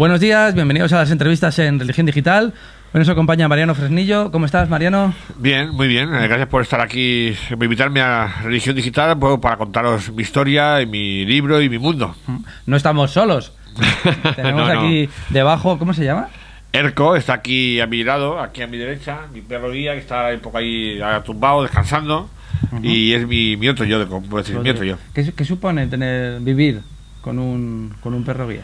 Buenos días, bienvenidos a las entrevistas en Religión Digital. Hoy nos acompaña Mariano Fresnillo. ¿Cómo estás, Mariano? Bien, muy bien. Eh, Gracias por estar aquí, por invitarme a Religión Digital pues, para contaros mi historia, y mi libro y mi mundo. No estamos solos. Tenemos No, no. aquí debajo, ¿cómo se llama? Erco está aquí a mi lado, aquí a mi derecha, mi perro guía que está un poco ahí ah, tumbado, descansando. Y es mi, mi otro yo, de, decir, mi otro yo. ¿Qué, qué supone tener vivir con un, con un perro guía?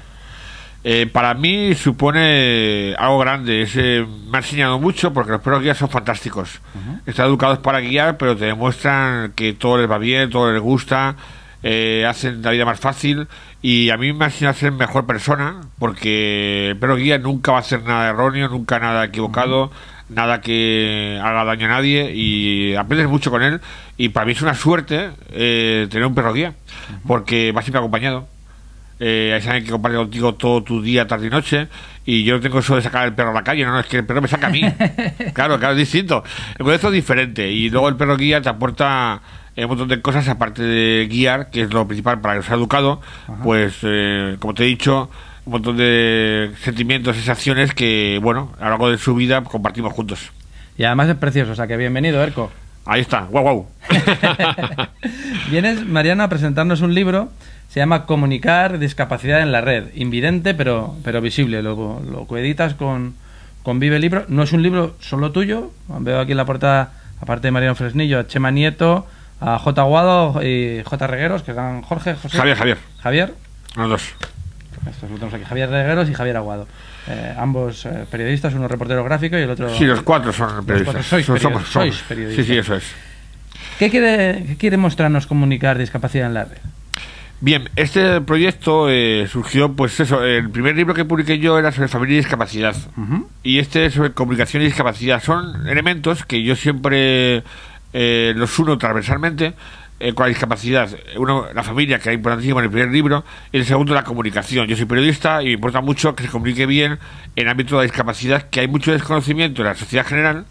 Eh, para mí supone algo grande. Es, eh, me ha enseñado mucho porque los perros guías son fantásticos. Están educados para guiar, pero te demuestran que todo les va bien, todo les gusta, eh, hacen la vida más fácil. Y a mí me ha enseñado a ser mejor persona porque el perro guía nunca va a hacer nada erróneo, nunca nada equivocado, nada que haga daño a nadie y aprendes mucho con él. Y para mí es una suerte eh, tener un perro guía porque va siempre acompañado. Eh, hay alguien que comparte contigo todo tu día, tarde y noche, y yo no tengo eso de sacar al perro a la calle, no, no, es que el perro me saca a mí. claro, claro, es distinto. El concepto es diferente, y luego el perro guía te aporta eh, un montón de cosas, aparte de guiar, que es lo principal para que sea educado, pues, eh, como te he dicho, un montón de sentimientos, sensaciones que, bueno, a lo largo de su vida compartimos juntos. Y además es precioso, o sea que bienvenido, Erco. Ahí está, guau, guau. Vienes, Mariano, a presentarnos un libro, se llama Comunicar discapacidad en la red, invidente pero, pero visible. Lo, lo coeditas con, con Vive Libro. No es un libro solo tuyo, veo aquí en la portada, aparte de Mariano Fresnillo, a Chema Nieto, a J. Aguado y J. Regueros, que están Jorge, José. Javier, Javier, Javier. los dos. Estos lo tenemos aquí, Javier Regueros y Javier Aguado. Eh, ambos eh, periodistas, uno reportero gráfico y el otro... Sí, los cuatro son periodistas. cuatro sois Somos- periodistas, somos- sois periodistas. Sí, sí, eso es. ¿Qué quiere, ¿Qué quiere mostrarnos comunicar discapacidad en la red? Bien, este proyecto eh, surgió, pues eso, el primer libro que publiqué yo era sobre familia y discapacidad. Y este es sobre comunicación y discapacidad. Son elementos que yo siempre eh, los uno transversalmente eh, con la discapacidad. Uno, la familia, que era importantísimo en el primer libro, y el segundo, la comunicación. Yo soy periodista y me importa mucho que se comunique bien en el ámbito de la discapacidad, que hay mucho desconocimiento en la sociedad general,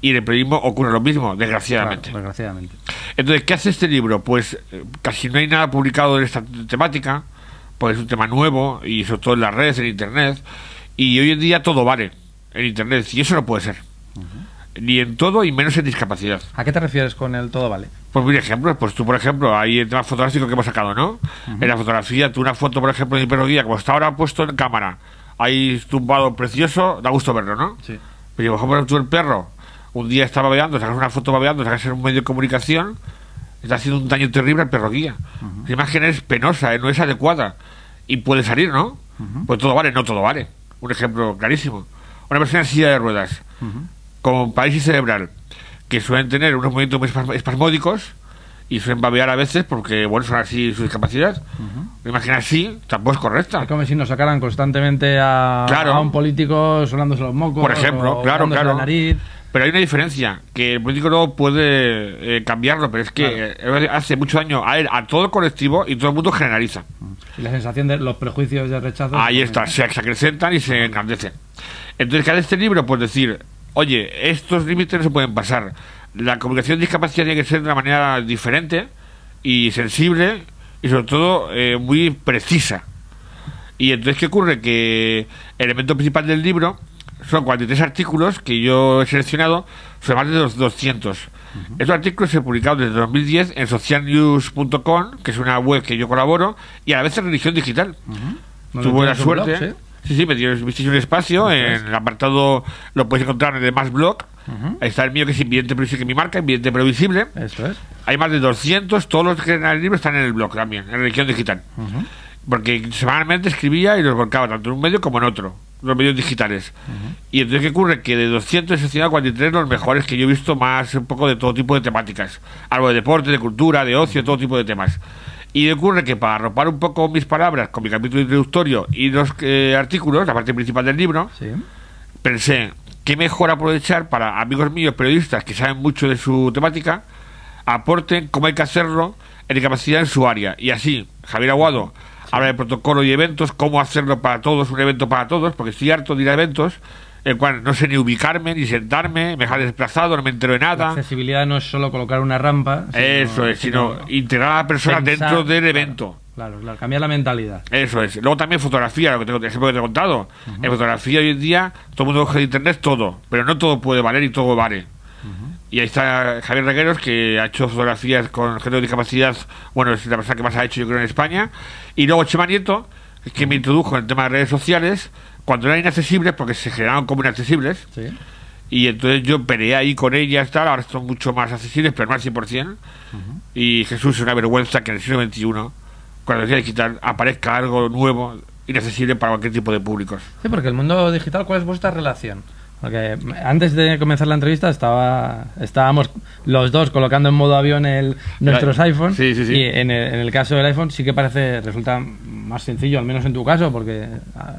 y en el periodismo ocurre lo mismo, desgraciadamente. Claro, desgraciadamente. Entonces, ¿qué hace este libro? Pues eh, casi no hay nada publicado en esta temática, pues es un tema nuevo y sobre todo en las redes, en Internet, y hoy en día todo vale en Internet, y eso no puede ser. Ni en todo y menos en discapacidad. ¿A qué te refieres con el todo vale? Pues mira ejemplos, pues tú por ejemplo, hay el tema fotográfico que hemos sacado, ¿no? En la fotografía, tú una foto, por ejemplo, de mi perro guía, como está ahora puesto en cámara, ahí tumbado precioso, da gusto verlo, ¿no? Sí. Pero por ejemplo, tú el perro, un día está babeando, sacas una foto babeando, sacas en un medio de comunicación, está haciendo un daño terrible al perro guía. La imagen es penosa, ¿eh? no es adecuada. Y puede salir, ¿no? Pues todo vale, no todo vale. Un ejemplo clarísimo. Una persona en silla de ruedas, con parálisis cerebral, que suelen tener unos movimientos muy espas- espasmódicos y suelen babear a veces porque, bueno, son así su discapacidad. Una imagen así tampoco es correcta. Es como si nos sacaran constantemente a, Claro. a un político sonándose los mocos. Por ejemplo, o claro, claro. la nariz. Pero hay una diferencia, que el político no puede eh, cambiarlo, pero es que eh, hace mucho daño a él, a todo el colectivo y todo el mundo generaliza. Y la sensación de los prejuicios de rechazo. Ahí está, se, se acrecentan y se engrandecen. Entonces, ¿qué hace este libro? Pues decir, oye, estos límites no se pueden pasar. La comunicación de discapacidad tiene que ser de una manera diferente y sensible y sobre todo eh, muy precisa. Y entonces, ¿qué ocurre? Que el elemento principal del libro son 43 artículos que yo he seleccionado sobre más de los 200. Estos artículos se han publicado desde 2010 en socialnews.com, que es una web que yo colaboro, y a la vez en Religión Digital. ¿No Tuve la suerte. sí? Sí, me hiciste un espacio. En el apartado lo puedes encontrar en el más blog. Ahí está el mío, que es Invidente Previsible, que mi marca, Invidente Previsible. Eso es. Hay más de 200, todos los que en el libro están en el blog también, en Religión Digital. Porque semanalmente escribía y los volcaba tanto en un medio como en otro, los medios digitales. Y entonces, ¿qué ocurre? Que de 200 he seleccionado 43 los mejores que yo he visto más un poco de todo tipo de temáticas. Algo de deporte, de cultura, de ocio, todo tipo de temas. Y ocurre que para arropar un poco mis palabras con mi capítulo introductorio y los eh, artículos, la parte principal del libro, Sí. pensé, qué mejor aprovechar para amigos míos periodistas que saben mucho de su temática, aporten cómo hay que hacerlo en discapacidad en su área. Y así, Javier Aguado habla de protocolo y eventos, cómo hacerlo para todos, un evento para todos, porque estoy harto de ir a eventos en el cual no sé ni ubicarme, ni sentarme, me deja desplazado, no me entero de La nada. accesibilidad no es solo colocar una rampa. sino- Eso es, sino integrar a la persona pensar, dentro del claro. evento. Claro, claro, cambiar la mentalidad. Eso es. Luego también fotografía, lo que te, ejemplo que te he contado. En fotografía hoy en día todo el mundo coge de internet todo, pero no todo puede valer y todo vale. Y ahí está Javier Regueros, que ha hecho fotografías con gente de discapacidad, bueno, es la persona que más ha hecho yo creo en España. Y luego Chema Nieto, que me introdujo en el tema de redes sociales, cuando eran inaccesibles, porque se generaron como inaccesibles. Sí. Y entonces yo peleé ahí con ellas, tal, ahora son mucho más accesibles, pero no al 100%. Y Jesús es una vergüenza que en el siglo XXI, cuando decía digital, aparezca algo nuevo, inaccesible para cualquier tipo de públicos. Sí, porque el mundo digital, ¿cuál es vuestra relación? Porque antes de comenzar la entrevista estaba estábamos los dos colocando en modo avión el, nuestros iPhones sí, sí, sí. y en el, en el caso del iPhone sí que parece resulta más sencillo, al menos en tu caso, porque ah,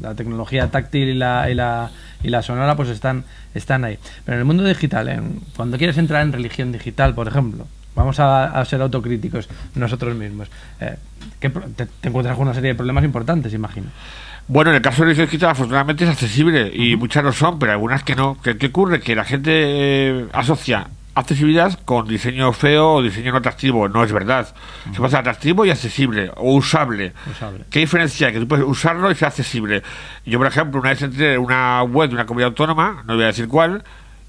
la tecnología táctil y la, y la, y la sonora pues están, están ahí. Pero en el mundo digital, en- cuando quieres entrar en religión digital, por ejemplo, vamos a, a ser autocríticos nosotros mismos, eh, ¿qué pro- te, te encuentras con una serie de problemas importantes, imagino. Bueno, en el caso de la edición digital, afortunadamente es accesible y muchas lo son, pero algunas que no. ¿Qué, qué ocurre? Que la gente eh, asocia accesibilidad con diseño feo o diseño no atractivo. No es verdad. Se puede hacer atractivo y accesible o usable. Usable. ¿Qué diferencia hay? Que tú puedes usarlo y sea accesible. Yo, por ejemplo, una vez entré en una web de una comunidad autónoma, no voy a decir cuál,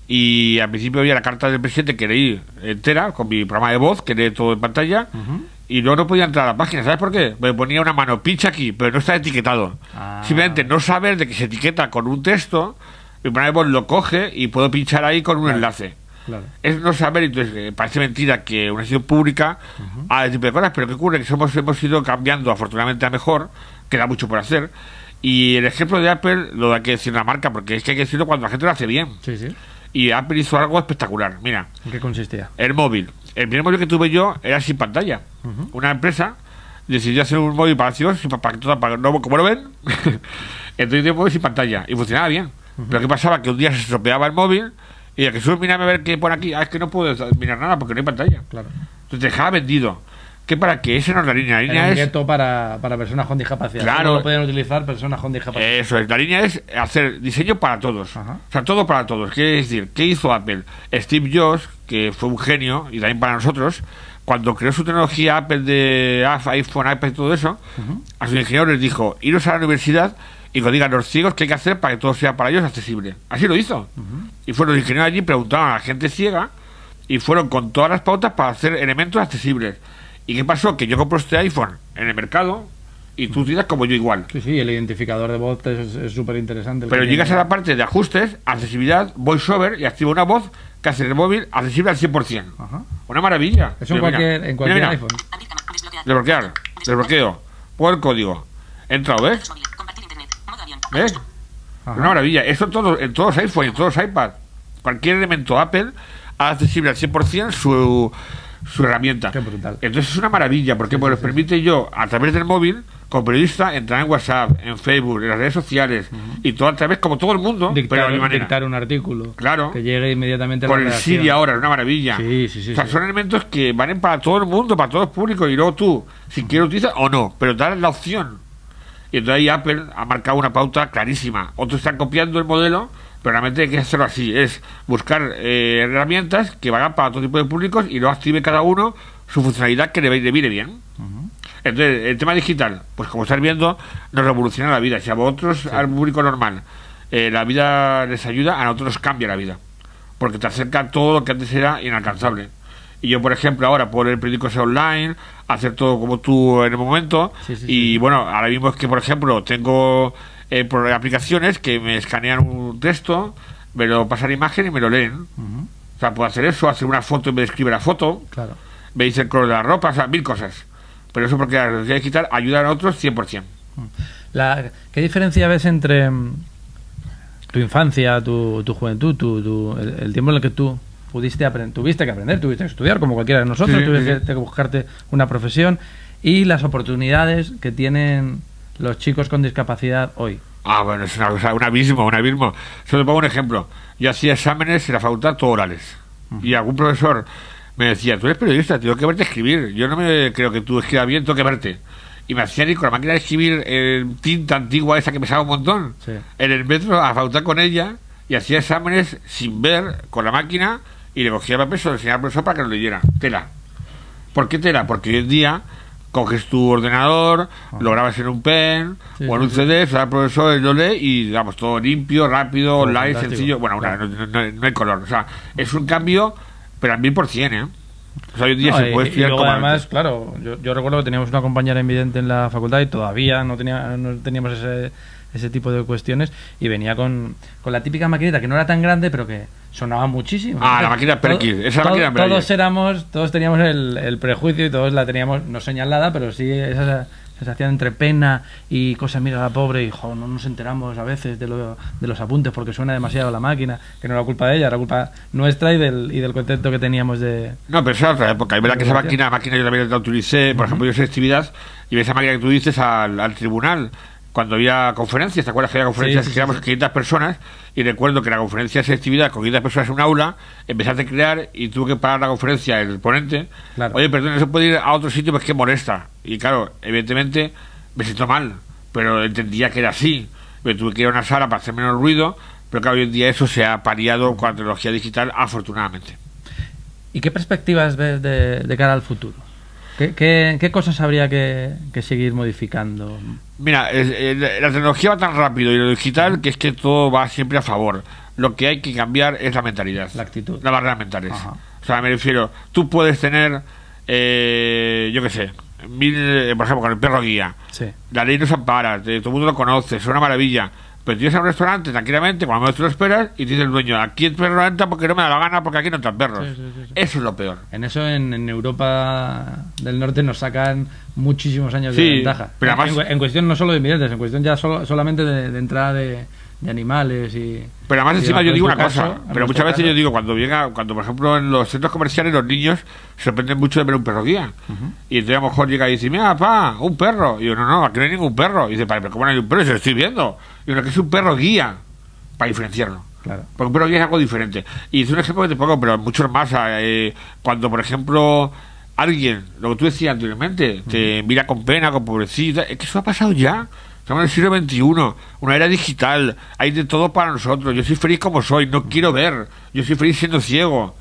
y al principio había la carta del presidente que leí entera, con mi programa de voz, que lee todo en pantalla, y luego no podía entrar a la página. ¿Sabes por qué? Me ponía una mano, pincha aquí, pero no está etiquetado. Ah. Simplemente no saber de que se etiqueta con un texto, de voz lo coge y puedo pinchar ahí con un enlace. Claro. Es no saber, entonces eh, parece mentira que una institución pública haga ese tipo de cosas, pero ¿qué ocurre? Que somos, hemos ido cambiando afortunadamente a mejor, queda mucho por hacer. Y el ejemplo de Apple lo hay que decir la marca, porque es que hay que decirlo cuando la gente lo hace bien. Sí, sí. Y Apple hizo algo espectacular. Mira, ¿En qué consistía? el móvil. El primer móvil que tuve yo era sin pantalla. Una empresa decidió hacer un móvil para sin- para, que todo- para- no, como lo ven. Entonces yo un móvil sin pantalla y funcionaba bien. Pero ¿qué pasaba? Que un día se estropeaba el móvil y el Jesús, mírame a ver qué pone aquí. Ah, es que no puedo mirar nada porque no hay pantalla. Claro. Entonces dejaba vendido. ¿Qué para qué? Esa no es la línea. La línea un es. gueto para, para personas con discapacidad. Claro. Lo pueden utilizar personas con discapacidad. Eso es, la línea es hacer diseño para todos. Ajá. O sea, todo para todos. Quiere decir, ¿qué hizo Apple? Steve Jobs, que fue un genio, y también para nosotros, cuando creó su tecnología Apple de iPhone, iPad y todo eso, a sus ingenieros les dijo, iros a la universidad y que digan los ciegos qué hay que hacer para que todo sea para ellos accesible. Así lo hizo. Y fueron los ingenieros allí, preguntaron a la gente ciega y fueron con todas las pautas para hacer elementos accesibles. ¿Y qué pasó? Que yo compro este iPhone en el mercado y tú tiras como yo igual. Sí, sí, el identificador de voz es súper interesante. Pero llegas a la parte de ajustes, accesibilidad, voiceover y activa una voz que hace el móvil accesible al 100%. Ajá. Una maravilla. Eso en Pero mira, cualquier, en cualquier mira, mira, iPhone. Desbloquear. Desbloqueo. Pongo el código. Entra, ¿ves? ¿Ves? Ajá. Una maravilla. Eso todo, en todos los iPhones, en todos los iPads. Cualquier elemento Apple accesible al 100% su, su herramienta. Qué brutal. Entonces es una maravilla porque pues, nos permite yo, a través del móvil, como periodista, entrar en WhatsApp, en Facebook, en las redes sociales y todo a través, como todo el mundo, pero Dictar, a mi manera. dictar un artículo. Claro. Que llegue inmediatamente a Con la el redacción. Siri ahora, es una maravilla. Sí, sí, sí, O sea, sí. son elementos que valen para todo el mundo, para todo el público, y luego tú, si quieres utilizar o no, pero dar la opción. Y entonces ahí Apple ha marcado una pauta clarísima. Otros están copiando el modelo, pero realmente hay que hacerlo así. Es buscar eh, herramientas que valgan para todo tipo de públicos y luego active cada uno su funcionalidad que le, le viene bien. Entonces, el tema digital, pues como estás viendo, nos revoluciona la vida. Si a vosotros, al público normal, eh, la vida les ayuda, a nosotros nos cambia la vida. Porque te acerca todo lo que antes era inalcanzable. Y yo, por ejemplo, ahora leer periódicos online, hacer todo como tú en el momento. Sí, sí, y bueno, ahora mismo es que, por ejemplo, tengo eh, por aplicaciones que me escanean un texto, me lo pasan imagen y me lo leen. Ujú, O sea, puedo hacer eso, hacer una foto y me describe la foto Claro. me dice el color de la ropa, o sea, mil cosas. Pero eso porque la tecnología digital ayuda a otros 100%. La, ¿Qué diferencia ves entre mm, tu infancia, tu, tu juventud, tu, tu- el, el tiempo en el que tú pudiste aprender, tuviste que aprender, tuviste que estudiar, como cualquiera de nosotros, Sí, tuviste sí. que buscarte una profesión y las oportunidades que tienen los chicos con discapacidad hoy? Ah, bueno, es una cosa, un abismo, un abismo. Solo te pongo un ejemplo. Yo hacía exámenes en la facultad todo orales. Y algún profesor me decía, tú eres periodista, tengo que verte escribir. Yo no me creo que tú escribas bien, tengo que verte. Y me hacían ir con la máquina de escribir en tinta antigua esa que pesaba un montón. Sí. En el metro a la facultad con ella y hacía exámenes sin ver con la máquina y le cogía papel, se lo enseñaba al profesor para que lo leyera. Tela. ¿Por qué tela? Porque hoy en día coges tu ordenador, lo grabas en un pen. Sí, o en un sí. CD, se da al profesor, lo lee y digamos todo limpio, rápido, online, fantástico. sencillo. Bueno, una- Claro. no, no- no hay color. O sea, es un cambio, pero al mil por cien, ¿eh? O sea, hoy día No, se y- puede y luego como además, claro, yo, yo recuerdo que teníamos una compañera invidente en la facultad y todavía no, tenía, no teníamos ese, ese tipo de cuestiones y venía con, con la típica maquinita que no era tan grande pero que sonaba muchísimo. Ah, la máquina Perkins, esa todo- máquina. Todos éramos, todos teníamos el, el prejuicio y todos la teníamos no señalada, pero sí esa sensación entre pena y cosa, mira la pobre y jo, no nos enteramos a veces de, lo- de los apuntes porque suena demasiado la máquina, que no era culpa de ella, era culpa nuestra y del, y del concepto que teníamos de, No, pero es otra época. Es verdad que esa máquina, máquina yo también la utilicé, por ejemplo, yo soy actividad y esa máquina que tú dices al, al tribunal cuando había conferencias, ¿te acuerdas que había conferencias Sí, que éramos sí, sí. 500 personas? Y recuerdo que la conferencia de selectividad con 500 personas en un aula, empezaste a crear y tuvo que parar la conferencia el ponente. Claro. Oye, perdón, ¿eso puede ir a otro sitio? Pues que molesta. Y claro, evidentemente me siento mal, pero entendía que era así. Me tuve que ir a una sala para hacer menos ruido, pero claro, hoy en día eso se ha paliado con la tecnología digital, afortunadamente. ¿Y qué perspectivas ves de, de cara al futuro? ¿Qué, qué, qué cosas habría que, que seguir modificando? Mira, la tecnología va tan rápido y lo digital que es que todo va siempre a favor. Lo que hay que cambiar es la mentalidad. La actitud. Las barreras mentales. Ajá. O sea, me refiero, tú puedes tener, eh, yo qué sé, mil, eh, por ejemplo, con el perro guía. Sí. La ley no se ampara, todo el mundo lo conoce, es una maravilla. Pero tú vas a un restaurante tranquilamente, cuando menos te lo esperas, y dice el dueño, aquí el perro no entra porque no me da la gana, porque aquí no entran perros. Sí, sí, sí, sí. Eso es lo peor. En eso en, en Europa del Norte nos sacan muchísimos años de ventaja. pero En- además- en, en cuestión no solo de invidentes, en cuestión ya solo, solamente de, de entrada de, de animales y... Pero además y encima yo digo una caso, cosa, pero muchas veces caso- yo digo cuando llega, cuando por ejemplo en los centros comerciales los niños se sorprenden mucho de ver un perro guía. Y entonces a lo mejor llega y dice, mira papá, un perro. Y yo, no, no, aquí no hay ningún perro. Y dice, padre, pero ¿cómo no hay un perro? Y se lo estoy viendo. Y uno que es un perro guía, para diferenciarlo. Claro. Porque un perro guía es algo diferente. Y es un ejemplo que te pongo, pero muchos más. eh, cuando por ejemplo alguien, lo que tú decías anteriormente, te mira con pena, con pobrecita, es que eso ha pasado ya. Estamos en el siglo XXI, una era digital, hay de todo para nosotros. Yo soy feliz como soy, no quiero ver. Yo soy feliz siendo ciego.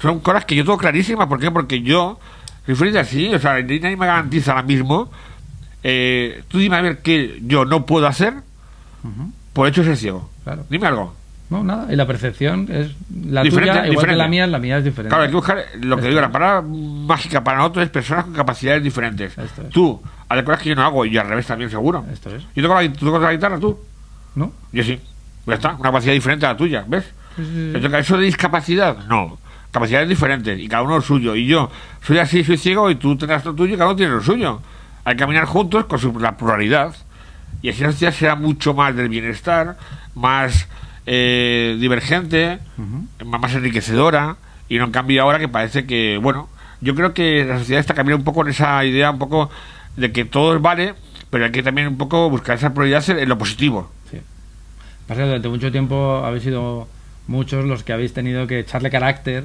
Son cosas que yo tengo clarísimas. ¿Por qué? Porque yo soy feliz así. O sea, nadie me garantiza ahora mismo. Eh, tú dime a ver qué yo no puedo hacer Por hecho ser ciego. Claro. Dime algo. No, nada. Y la percepción es la Diferente, tuya, igual que la mía, la mía es diferente. Claro, hay que buscar lo que digo, la palabra mágica para nosotros es personas con capacidades diferentes. Esto es. Tú, hay cosas que yo no hago y al revés también, seguro. Esto es. Yo toco la, ¿Tú tocas la guitarra, tú? ¿No? Yo sí. Ya está, una capacidad diferente a la tuya, ¿ves? Sí, sí, sí. Entonces, ¿Eso de discapacidad? No. Capacidades diferentes y cada uno lo suyo. Y yo soy así, soy ciego y tú tendrás lo tuyo y cada uno tiene lo suyo. Hay que caminar juntos con su- la pluralidad. Y así la sociedad será mucho más del bienestar, más eh, divergente, más más enriquecedora y no en cambio ahora que parece que bueno yo creo que la sociedad está cambiando un poco en esa idea un poco de que todo vale pero hay que también un poco buscar esa prioridad en lo positivo Sí. Pasa que durante mucho tiempo habéis sido muchos los que habéis tenido que echarle carácter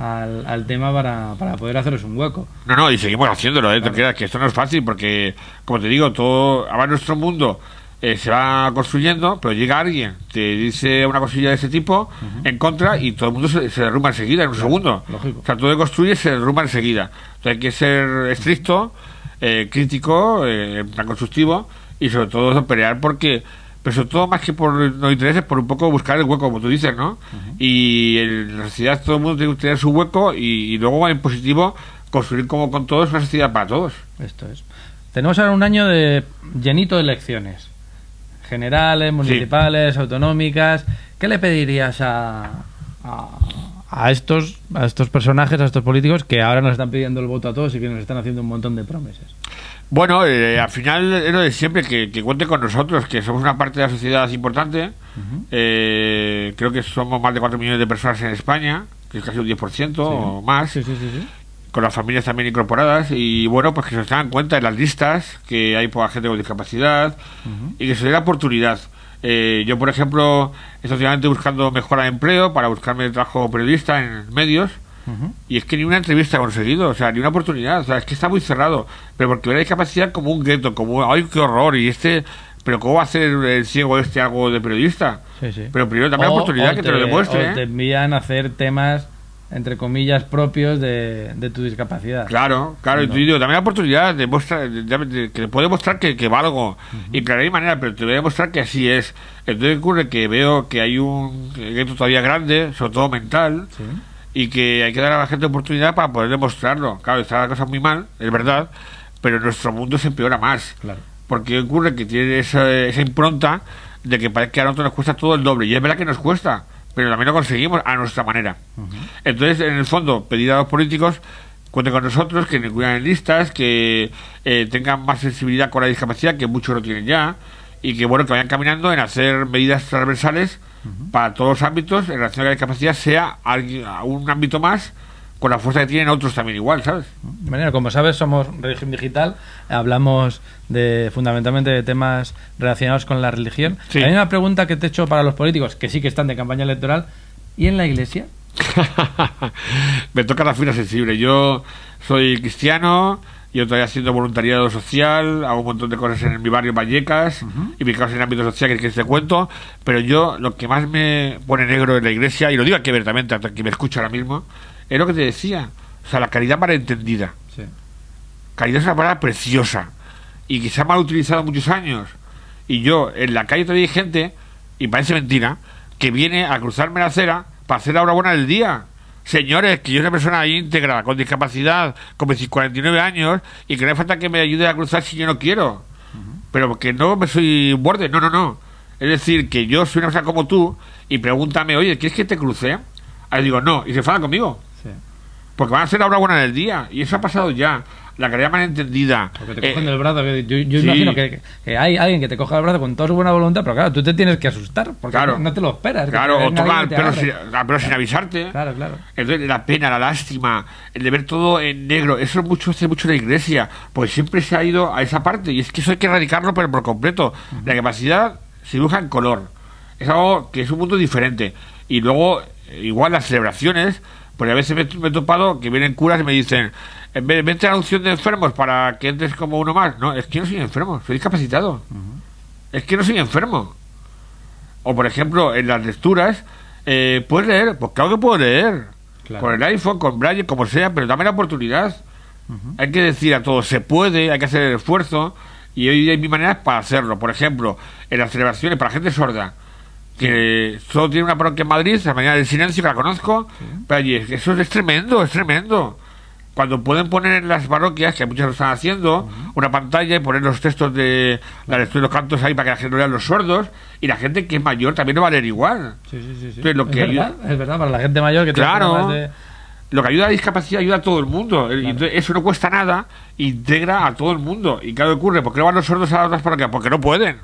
al, al tema para, para poder haceros un hueco. no no y seguimos haciéndolo ¿eh? Claro. Te que esto no es fácil porque como te digo todo ahora nuestro mundo eh, se va construyendo pero llega alguien te dice una cosilla de ese tipo en contra y todo el mundo se, se derrumba enseguida en un segundo lógico. o sea todo que construye se derrumba enseguida entonces hay que ser estricto eh, crítico eh, constructivo y sobre todo pelear porque pero sobre todo más que por los intereses por un poco buscar el hueco como tú dices no y en la sociedad todo el mundo tiene que tener su hueco y, y luego en positivo construir como con todos una sociedad para todos Esto es. Tenemos ahora un año de llenito de elecciones. Generales, municipales, autonómicas. ¿Qué le pedirías a, a, a estos, a estos personajes, a estos políticos que ahora nos están pidiendo el voto a todos y que nos están haciendo un montón de promesas? Bueno, eh, al final es lo de siempre, que, que cuente con nosotros, que somos una parte de la sociedad importante. Eh, creo que somos más de 4 millones de personas en España, que es casi un 10% o más, Sí, sí, sí. sí. con las familias también incorporadas. Y bueno, pues que se tengan en cuenta en las listas que hay para gente con discapacidad y que se dé la oportunidad. Eh, yo, por ejemplo, estoy buscando mejora de empleo para buscarme trabajo periodista en medios. Y es que ni una entrevista he conseguido, o sea, ni una oportunidad, o sea, es que está muy cerrado. Pero porque ve la discapacidad como un gueto, como, ay, qué horror, y este, pero ¿cómo va a hacer el ciego este algo de periodista? Sí, sí. Pero primero dame la oportunidad que te, lo demuestre, o ¿eh? te envían a hacer temas entre comillas, propios de, de tu discapacidad. Claro, claro, y tú digo, dame la oportunidad de mostrar, de- de- que puede mostrar que, que valgo. Y claro, hay manera, pero te voy a demostrar que así es. Entonces ocurre que veo que hay un gueto todavía grande, sobre todo mental, Sí. Y que hay que dar a la gente oportunidad para poder demostrarlo. Claro, está la cosa muy mal, es verdad, pero nuestro mundo se empeora más. Claro. Porque ocurre que tiene esa, esa impronta de que parece que a nosotros nos cuesta todo el doble. Y es verdad que nos cuesta, pero también lo conseguimos a nuestra manera. Entonces, en el fondo, pedir a los políticos cuenten con nosotros, que nos cuidan en listas, que eh, tengan más sensibilidad con la discapacidad, que muchos lo tienen ya, y que bueno que vayan caminando en hacer medidas transversales para todos los ámbitos en relación a la discapacidad, sea un ámbito más con la fuerza que tienen otros también igual, ¿sabes? De manera, como sabes, somos Religión Digital, hablamos de fundamentalmente de temas relacionados con la religión. Sí. Hay una pregunta que te he hecho para los políticos, que sí que están de campaña electoral, ¿y en la iglesia? me toca la fibra sensible. Yo soy cristiano, yo estoy haciendo voluntariado social, hago un montón de cosas en mi barrio Vallecas y me caso en el ámbito social que, que te cuento, pero yo lo que más me pone negro en la iglesia, y lo digo aquí abiertamente, hasta que me escucha ahora mismo, es lo que te decía. O sea, la caridad malentendida. Sí. Caridad es una palabra preciosa y que se ha mal utilizado muchos años. Y yo en la calle todavía hay gente, y parece mentira, que viene a cruzarme la acera para hacer la hora buena del día. Señores, que yo soy una persona íntegra, con discapacidad, con 49 años, y que no hace falta que me ayude a cruzar si yo no quiero. Pero que no me soy un borde, no, no, no. Es decir, que yo soy una persona como tú, y pregúntame, oye, ¿quieres que te cruce? Ahí digo, no, y se enfada conmigo. Sí. Porque van a hacer la hora buena del día. Y eso ha pasado ya. La caridad malentendida. Porque te Eh, cogen del brazo. que Yo, yo sí. imagino que, que hay alguien que te coja el brazo con toda su buena voluntad, pero claro, tú te tienes que asustar, porque Claro. no te lo esperas. Claro, o toca al perro, sin, avisarte. Claro, claro. Entonces, la pena, la lástima, el de ver todo en negro, eso mucho hace mucho la iglesia, pues siempre se ha ido a esa parte, y es que eso hay que erradicarlo, pero por completo. La capacidad se dibuja en color, es algo que es un mundo diferente. Y luego, igual las celebraciones, porque a veces me, me he topado que vienen curas y me dicen, en vez vente a la unción de enfermos para que entres como uno más. No, es que no soy enfermo, soy discapacitado. Es que no soy enfermo. O por ejemplo, en las lecturas, eh, ¿puedes leer? Pues claro que puedo leer. Claro. Con el iPhone, con Braille, como sea, pero dame la oportunidad. Hay que decir a todos, se puede, hay que hacer el esfuerzo, y hoy hay mi manera para hacerlo. Por ejemplo, en las celebraciones para gente sorda, que solo tiene una parroquia en Madrid, la mañana del silencio, que la conozco, pero allí eso es tremendo, es tremendo. Cuando pueden poner en las parroquias, que muchas lo están haciendo, una pantalla y poner los textos de la lectura de los cantos ahí para que la gente lo lean los sordos, y la gente que es mayor también lo va a leer igual. Sí, sí, sí. sí. Entonces, lo es, que verdad, es verdad, para la gente mayor que tiene Claro. de- Lo que ayuda a la discapacidad ayuda a todo el mundo. Entonces eso no cuesta nada, integra a todo el mundo. Y claro, ocurre, ¿por qué no van los sordos a las otras parroquias? Porque no pueden.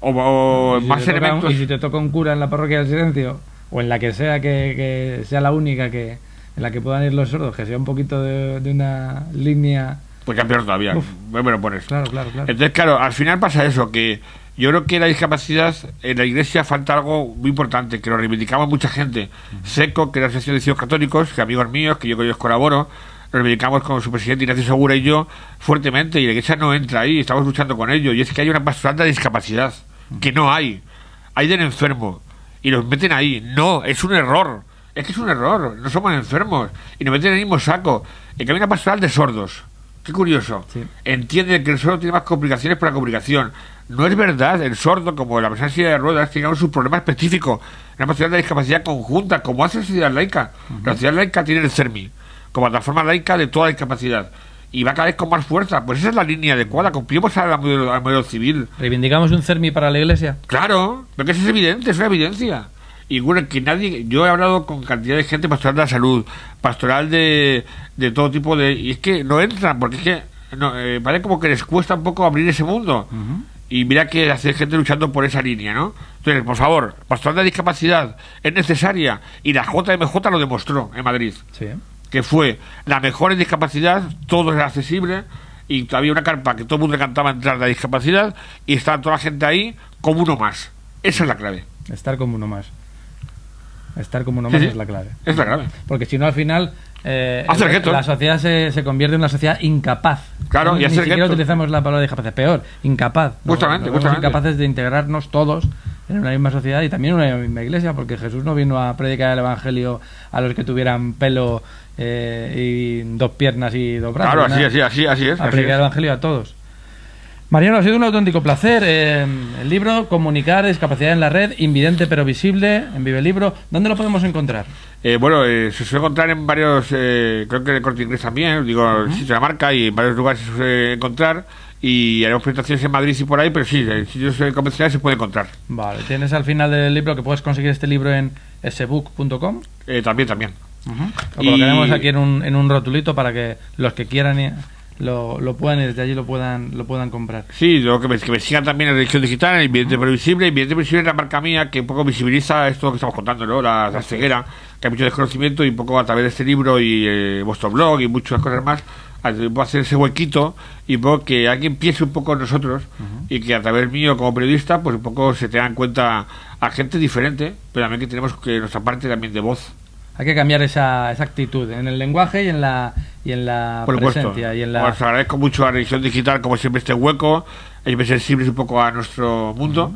O, o Y si más un- elementos. y si te toca un cura en la parroquia del silencio, o en la que sea que, que sea la única que en la que puedan ir los sordos, que sea un poquito de, de una línea. Pues peor todavía. Uf. Me lo pones. Claro, claro, claro. Entonces, claro, al final pasa eso, que yo creo que la discapacidad en la iglesia falta algo muy importante, que lo reivindicamos mucha gente. SECO, que la Asociación de Ciudadanos Católicos, que amigos míos, que yo con ellos colaboro, lo reivindicamos con su presidente Ignacio Segura y yo fuertemente, y la iglesia no entra ahí, estamos luchando con ello, y es que hay una pastoral de discapacidad, que no hay. Hay del enfermo, y los meten ahí. No, es un error. Es que es un error, no somos enfermos, y nos meten en el mismo saco. Hay una pastoral de sordos. Qué curioso. Sí. Entiende que el sordo tiene más complicaciones por la comunicación. No es verdad, el sordo, como la persona en silla de ruedas, tiene sus problemas específicos. Una posibilidad de discapacidad conjunta, como hace la sociedad laica. La sociedad laica tiene el CERMI, como plataforma laica de toda discapacidad. Y va cada vez con más fuerza. Pues esa es la línea adecuada. Cumplimos al modelo, civil. ¿Reivindicamos un CERMI para la iglesia? Claro, porque eso es evidente, es una evidencia. Y bueno, que nadie, yo he hablado con cantidad de gente pastoral de la salud, pastoral de, de todo tipo de, y es que no entran, porque es que no, eh, parece como que les cuesta un poco abrir ese mundo. Y mira que hace gente luchando por esa línea, ¿no? Entonces, por favor, pastoral de discapacidad es necesaria y la JMJ lo demostró en Madrid Sí. Que fue la mejor en discapacidad, todo era accesible y había una carpa que todo el mundo cantaba entrar de la discapacidad y estaba toda la gente ahí como uno más. Esa es la clave. Estar como uno más. Estar como uno Sí, más sí. es la clave. Es la clave. Porque si no, al final, eh, la- sociedad se, se convierte en una sociedad incapaz. Claro, y Ni siquiera utilizamos la palabra discapacidad, peor, incapaz. ¿no? Justamente, justamente. incapaces de integrarnos todos en una misma sociedad y también en una misma iglesia, porque Jesús no vino a predicar el Evangelio a los que tuvieran pelo eh, y dos piernas y dos brazos. Claro, así, así, así, así es. a así predicar es. el Evangelio a todos. Mariano, ha sido un auténtico placer. Eh, el libro Comunicar, discapacidad en la red, invidente pero visible, en Vive Libro. ¿Dónde lo podemos encontrar? Eh, bueno, eh, se suele encontrar en varios, eh, creo que en el corte inglés también, digo, el sitio de la marca y en varios lugares se suele encontrar. Y haremos presentaciones en Madrid y por ahí, pero sí, en sitios convencionales se puede encontrar. Vale, tienes al final del libro que puedes conseguir este libro en sbook.com. Eh, también, también. Lo Y- colocaremos aquí en un, en un rotulito para que los que quieran eh, lo, lo puedan y desde allí lo puedan, lo puedan comprar. Sí, lo que me, que me sigan también en Religión Digital, en Invidente Previsible. Invidente Previsible es la marca mía que un poco visibiliza esto que estamos contando, ¿no? La, la ceguera, que hay mucho desconocimiento y un poco a través de este libro y eh, vuestro blog y muchas cosas más, a- hacer ese huequito y poco que alguien piense un poco en nosotros y que a través mío como periodista, pues un poco se tenga en cuenta a gente diferente, pero también que tenemos que nuestra parte también de voz. Hay que cambiar esa, esa actitud en el lenguaje y en la, y en la Por supuesto. presencia. Y en la... Os agradezco mucho a Religión Digital, como siempre, este hueco, siempre sensibles un poco a nuestro mundo.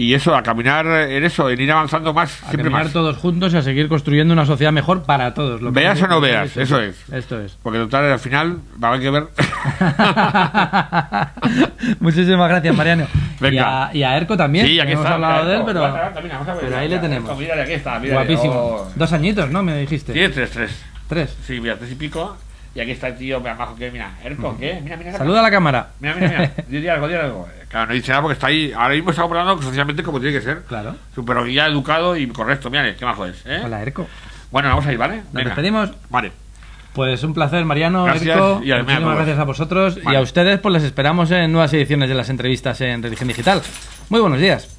Y eso, a caminar en eso, en ir avanzando más, a siempre caminar más. todos juntos y a seguir construyendo una sociedad mejor para todos. lo Veas o no veas, eso es. Esto es. Porque total, al final, va a haber que ver. Muchísimas gracias, Mariano. Y Venga. a, y a Erco también. Sí, aquí hemos está. hablado mira, de él, oh, pero, ver, pero ahí mira, le tenemos. mírale, aquí está, mírale, Guapísimo. oh. Dos añitos, ¿no? Me dijiste. Tiene tres, tres. Tres. Sí, mira, tres y pico. Y aquí está el tío, mira, majo, que mira, Erco, ¿qué? Mira, mira. Saluda a la cámara. Mira, mira, mira. Di algo, di algo. Claro, no dice nada porque está ahí. Ahora mismo está operando socialmente como tiene que ser. Claro. Súper guía, educado y correcto. Mira, qué majo es. ¿eh? Hola, Erco. Bueno, vamos a ir, ¿vale? Nos Venga. despedimos. Vale. Pues un placer, Mariano, Gracias, Erco. y Muchísimas todos. gracias a vosotros. Y a ustedes, pues les esperamos en nuevas ediciones de las entrevistas en Religión Digital. Muy buenos días.